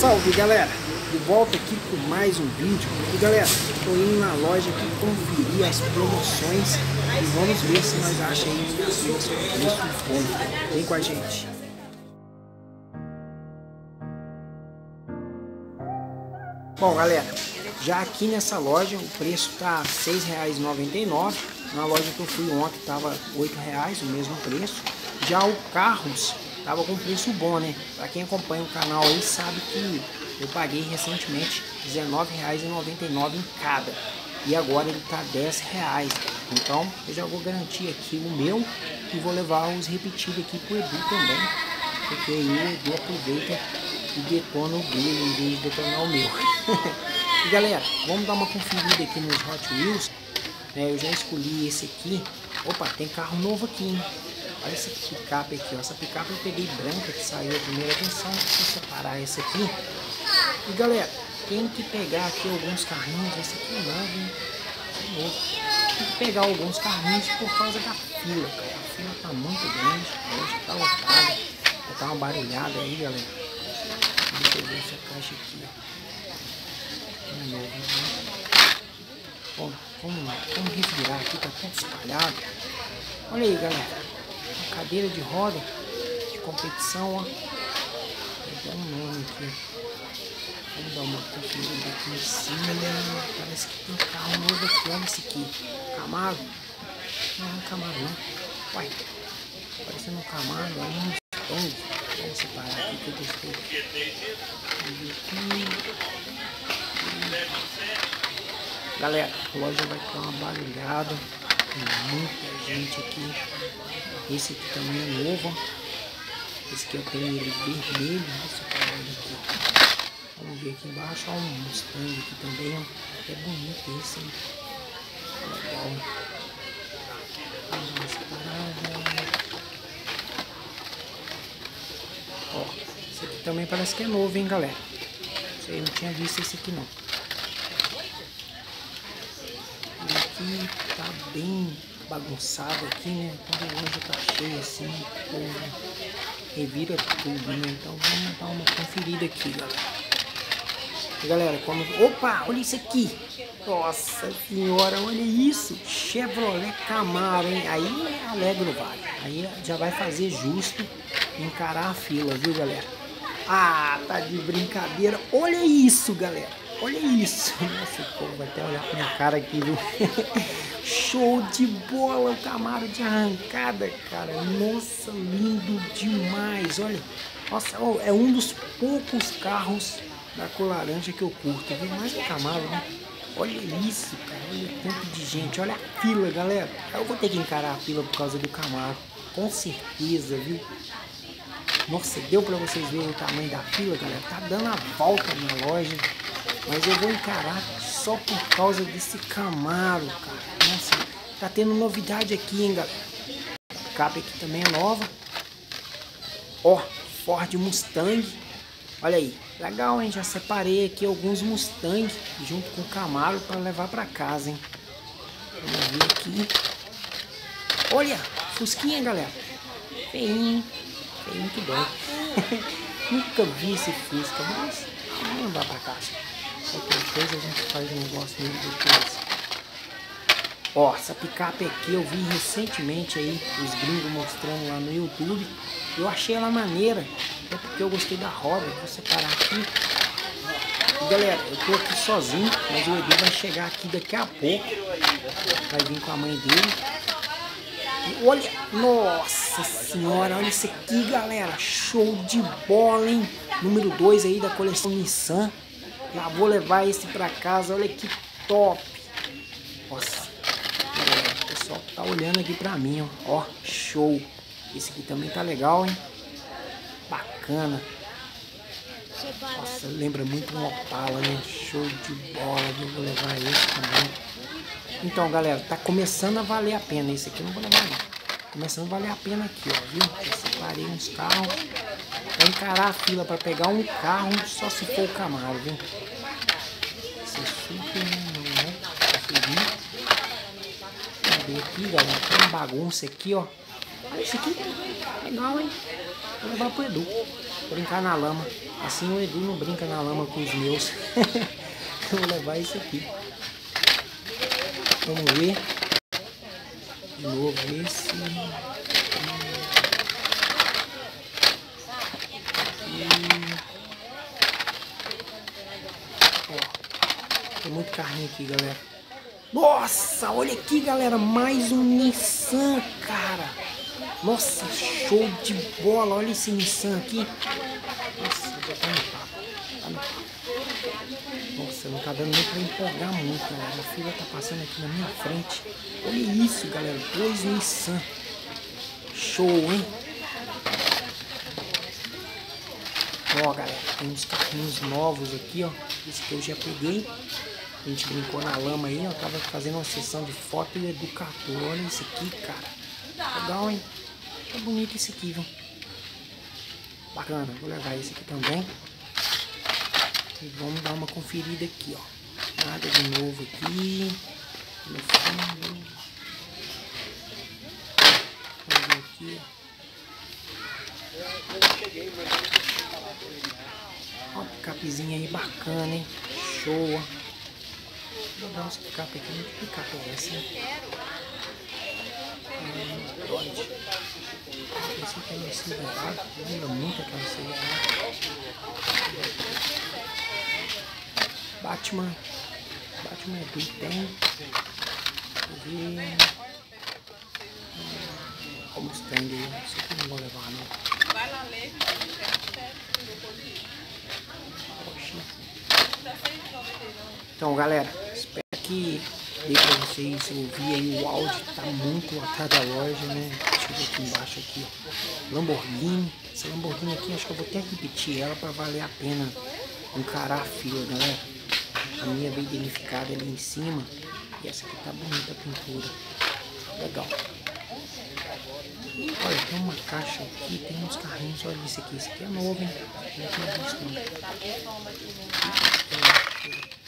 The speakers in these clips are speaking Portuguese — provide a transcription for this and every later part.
Salve galera, de volta aqui com mais um vídeo. E galera, tô indo na loja aqui conferir as promoções e vamos ver se nós achamos com preço bom, vem com a gente. Bom galera, já aqui nessa loja o preço tá R$ 6,99 na loja que eu fui ontem tava R$ 8,00 o mesmo preço. Já o Carros tava com preço bom, né? Para quem acompanha o canal aí sabe que eu paguei recentemente R$19,99 em cada. E agora ele tá R$10,00. Então eu já vou garantir aqui o meu e vou levar os repetidos aqui pro Edu também. Porque aí o Edu aproveita e detona o dele em vez de detonar o meu. e galera, vamos dar uma conferida aqui nos Hot Wheels. É, eu já escolhi esse aqui. Opa, tem carro novo aqui, hein? Olha essa picape aqui, ó. Essa picape eu peguei branca que saiu a primeira versão. Vou separar essa aqui. E galera, tem que pegar aqui alguns carrinhos. Esse aqui é novo, hein? É novo. Tem que pegar alguns carrinhos por causa da fila, cara. A fila tá muito grande. Hoje tá lotada. Vou dar uma barulhada aí, galera. Deixa eu ver essa caixa aqui, ó. É novo, né? Bom, vamos lá. Vamos revirar aqui, tá tudo espalhado. Olha aí, galera cadeira de roda de competição, ó. Tem um nome aqui. Vamos dar uma conferida aqui em cima. Parece que tem carro novo aqui. Olha esse aqui. Camaro. Não, não é um Camaro não. Uai. Parecendo um Camaro. É um Mustang. Vamos separar aqui que eu gostei. Galera, a loja vai ter uma barulhada. Tem muita gente aqui. Esse aqui também é novo. Esse aqui eu tenho ele vermelho. Esse aqui. Vamos ver aqui embaixo. Olha um Mustang aqui também. Ó. É bonito esse. Hein? Legal. Vamos. Ó, esse aqui também parece que é novo, hein, galera. Eu não tinha visto esse aqui não. E aqui bem bagunçado aqui, né? Quando hoje tá cheio assim, povo revira tudo, né? Então vamos dar uma conferida aqui, galera. Galera, como... Opa, olha isso aqui! Nossa senhora, olha isso! Chevrolet Camaro, hein? Aí é alegre vale. Aí já vai fazer justo encarar a fila, viu, galera? Ah, tá de brincadeira. Olha isso, galera. Olha isso. Nossa, o povo vai até olhar pra minha cara aqui, viu? Show de bola o Camaro de arrancada, cara. Nossa, lindo demais. Olha, nossa, oh, é um dos poucos carros da cor laranja que eu curto. Viu? Mais um Camaro, né? Olha isso, cara. Olha o tanto de gente. Olha a fila, galera. Eu vou ter que encarar a fila por causa do Camaro. Com certeza, viu? Nossa, deu pra vocês verem o tamanho da fila, galera? Tá dando a volta na loja. Mas eu vou encarar só por causa desse Camaro, cara. Nossa, tá tendo novidade aqui, hein, galera. A capa aqui também é nova. Ó, Ford Mustang. Olha aí, legal, hein? Já separei aqui alguns Mustang junto com o Camaro para levar para casa, hein? Vamos ver aqui. Olha, Fusquinha, galera. Feinho, feinho que dói. Nunca vi esse Fusca, mas vamos levar para casa. Coisa a gente faz um negócio meio depois. Ó, essa picape aqui eu vi recentemente aí, os gringos mostrando lá no YouTube. Eu achei ela maneira, até porque eu gostei da roda. Vou separar aqui. Galera, eu tô aqui sozinho, mas o Edu vai chegar aqui daqui a pouco. Vai vir com a mãe dele. E olha, nossa senhora, olha isso aqui, galera. Show de bola, hein? Número 2 aí da coleção Nissan. Já vou levar esse pra casa, olha que top. Nossa, o pessoal tá olhando aqui pra mim, ó. ó. show. Esse aqui também tá legal, hein? Bacana. Nossa, lembra muito um Opala, né? Show de bola, viu? Vou levar esse também. Então, galera, tá começando a valer a pena. Esse aqui eu não vou levar, não. Começando a valer a pena aqui, ó, viu? Eu separei uns carros. Encarar a fila para pegar um carro só se for o Camaro, viu? É super é? Conferir. Cadê aqui, galera? Tem uma bagunça aqui, ó. Olha esse aqui. Legal, hein? Vou levar pro Edu. brincar na lama. Assim o Edu não brinca na lama com os meus. Vou levar isso aqui. Vamos ver. De novo esse. Carrinho aqui, galera. Nossa, olha aqui, galera. Mais um Nissan, cara. Nossa, show de bola. Olha esse Nissan aqui. Nossa, já tá no papo. Tá no papo. Nossa, não tá dando nem pra empolgar muito, galera. A filha tá passando aqui na minha frente. Olha isso, galera. Dois Nissan. Show, hein? Ó, galera, tem uns carrinhos novos aqui, ó. Esse que eu já peguei. A gente brincou na lama aí, ó. Tava fazendo uma sessão de foto e educador. Olha esse aqui, cara. Legal, hein? Tá bonito esse aqui, viu? Bacana. Vou levar esse aqui também. E vamos dar uma conferida aqui, ó. Nada de novo aqui. No fundo. Vamos ver aqui, ó. Picapezinha aí bacana, hein? Show, ó. Vou dar uns picape aqui. Muito picape é essa, hein? Hum, pode. Esse aqui é uma Silverado. Lembra muito aquela Silverado. Batman. Batman é do tem. Olha o Mustang aí. Isso aqui eu não vou levar não. Vai lá ler. Poxa. Então galera, que dê pra vocês ouvir aí o áudio, tá muito atrás da loja, né? Deixa eu ver aqui embaixo aqui, ó. Lamborghini. Essa Lamborghini aqui, acho que eu vou até repetir ela pra valer a pena encarar a fila, galera. A minha veio danificada ali em cima. E essa aqui tá bonita a pintura. Legal. Olha, tem uma caixa aqui, tem uns carrinhos, olha esse aqui. Esse aqui é novo, hein? Não tinha visto não.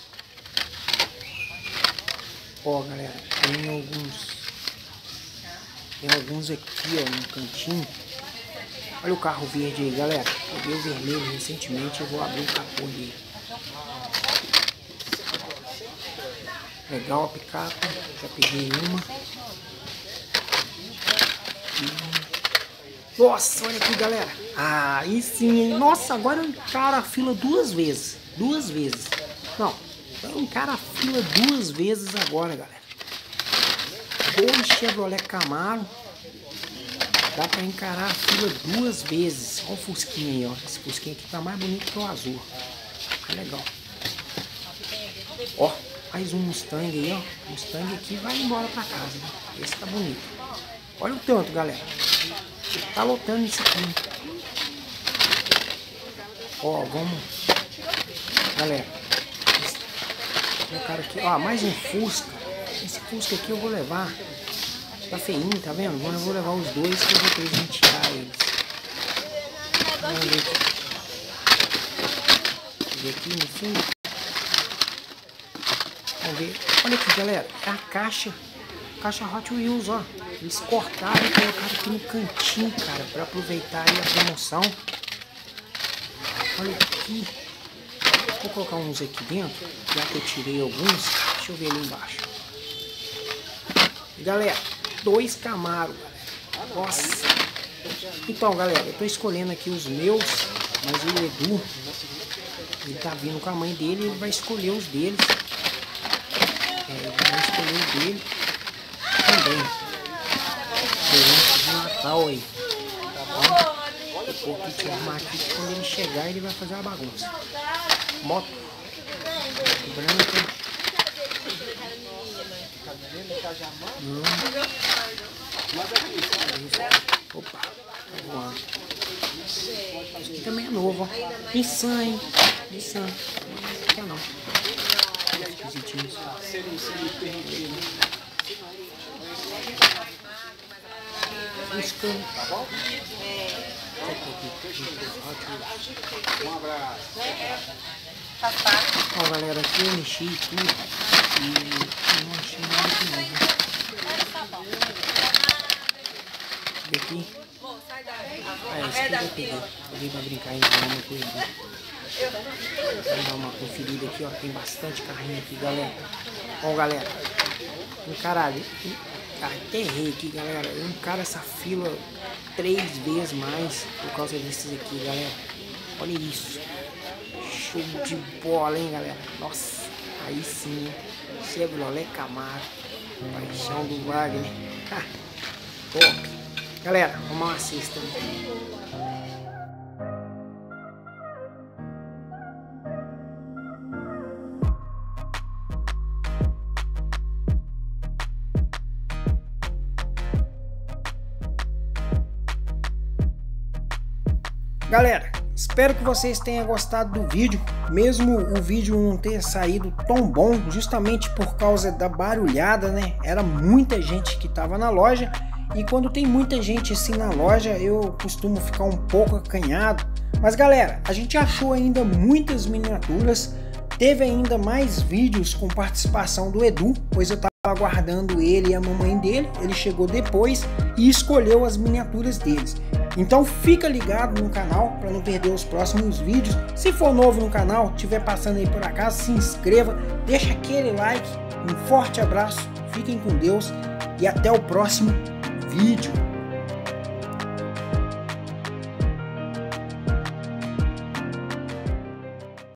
Ó, galera, tem alguns. Tem alguns aqui, ó, no cantinho. Olha o carro verde aí, galera. Peguei o vermelho recentemente, eu vou abrir o capô dele. Legal a picape, já peguei uma. Nossa, olha aqui, galera. Aí sim, hein? Nossa, agora eu encaro a fila duas vezes. Duas vezes. Não, eu encaro a fila duas vezes agora, galera. Dois Chevrolet Camaro. Dá pra encarar a fila duas vezes. Olha o Fusquinha aí, ó. Esse Fusquinha aqui tá mais bonito que o azul. Tá legal. Ó, mais um Mustang aí, ó. Mustang aqui vai embora pra casa, né? Esse tá bonito. Olha o tanto, galera. Tá lotando isso aqui. Ó, vamos. Galera. Cara aqui. Ó, mais um Fusca. Esse Fusca aqui eu vou levar. Tá feinho, tá vendo? Agora eu vou levar os dois que eu vou presentear eles. Vamos ver aqui. Ver aqui no fundo. Vamos ver. Olha aqui, galera. É a caixa. Caixa Hot Wheels, ó. Eles cortaram e colocaram aqui no cantinho, cara, pra aproveitar aí a promoção. Olha aqui. Vou colocar uns aqui dentro, já que eu tirei alguns. Deixa eu ver ali embaixo. Galera, dois Camaro. Nossa. Então, galera, eu tô escolhendo aqui os meus, mas o Edu, ele tá vindo com a mãe dele, ele vai escolher os deles. É, ele vai escolher os dele também. Presente de Natal aí. Ó, vou aqui arrumar aqui que quando ele chegar ele vai fazer uma bagunça. Moto. Branca. Hum. Opa, voando. Isso também é novo, ó. Nissan, hein? Nissan. Não quer não. Esquisitinho isso. Fusca. Tá bom? Um abraço. Ó, galera, aqui eu mexi tudo e não achei nada de novo. Aqui. É isso que eu vou pedir. Eu vim pra brincar ainda uma Edu. Vamos dar uma conferida aqui, ó. Tem bastante carrinho aqui, galera. Ó, galera. Um caralho. Até errei aqui, galera. Eu encaro essa fila três vezes mais por causa desses aqui, galera. Olha isso. Show de bola, hein, galera. Nossa, aí sim. Chevrolet Camaro. Paixão do Wagner. Top. Galera, vamos uma cesta. Galera, espero que vocês tenham gostado do vídeo, mesmo o vídeo não ter saído tão bom, justamente por causa da barulhada, né? Era muita gente que estava na loja e quando tem muita gente assim na loja eu costumo ficar um pouco acanhado. Mas galera, a gente achou ainda muitas miniaturas, teve ainda mais vídeos com participação do Edu, pois eu estava aguardando ele e a mamãe dele, ele chegou depois e escolheu as miniaturas deles. Então fica ligado no canal para não perder os próximos vídeos. Se for novo no canal, estiver passando aí por acaso, se inscreva, deixa aquele like. Um forte abraço, fiquem com Deus e até o próximo vídeo.